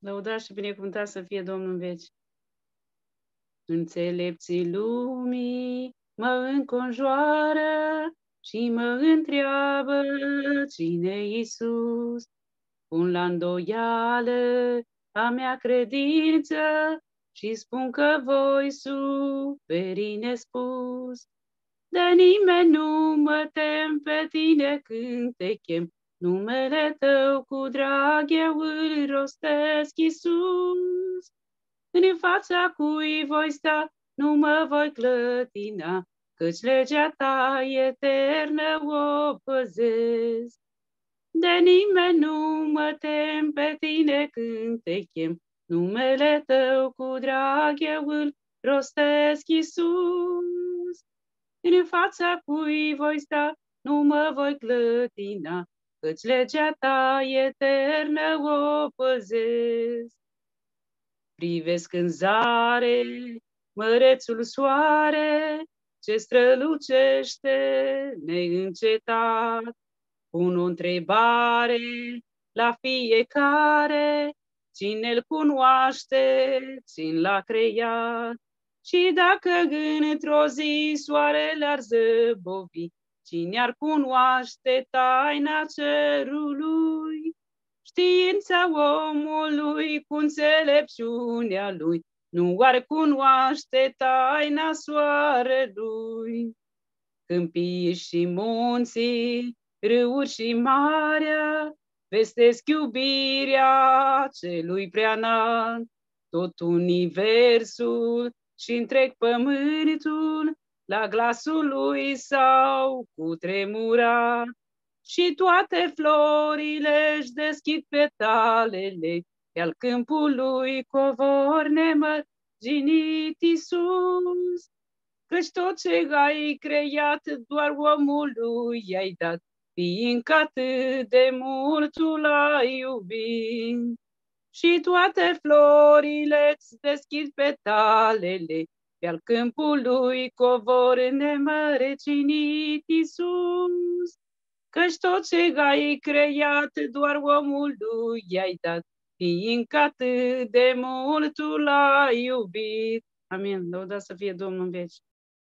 Lăudat și binecuvântat să fie Domnul în veci. Înțelepții lumii mă înconjoară și mă întreabă cine Iisus. Pun la îndoială a mea credință și spun că voi suferi nespus. De nimeni nu mă tem pe tine când te chem, numele tău cu drag eu îl rostesc, Iisus. În fața cui voi sta, nu mă voi clătina, căci legea ta eternă o păzesc. De nimeni nu mă tem pe tine când te chem, numele tău cu drag eu îl rostesc, Iisus. În fața cui voi sta, nu mă voi clătina, căci legea ta eternă o păzesc. Privesc în zare, mărețul soare, ce strălucește neîncetat. Pun o întrebare la fiecare, cine-l cunoaște, cine l-a creat. Și dacă într-o zi soarele ar zăbovi, cine ar cunoaște taina cerului? Știința omului cu înțelepciunea lui, nu ar cunoaște taina soarelui. Câmpii și munții, râuri și marea, vestesc iubirea celui prea înalt. Tot universul și întreg pământul la glasul lui sau cu tremura și toate florile își deschid petalele pe al câmpului covor nemărginit Iisus. Căci tot ce ai creat doar omului i-ai dat, fiindcă atât de mult tu l-ai iubit. Și toate florile îți deschid petalele, pe al câmpului covor nemărginit Iisus. Căci tot ce ai creat, doar omului i-ai dat, fiindcă atât de mult tu l-ai iubit. Amin. Lăuda să fie Domnul în veci.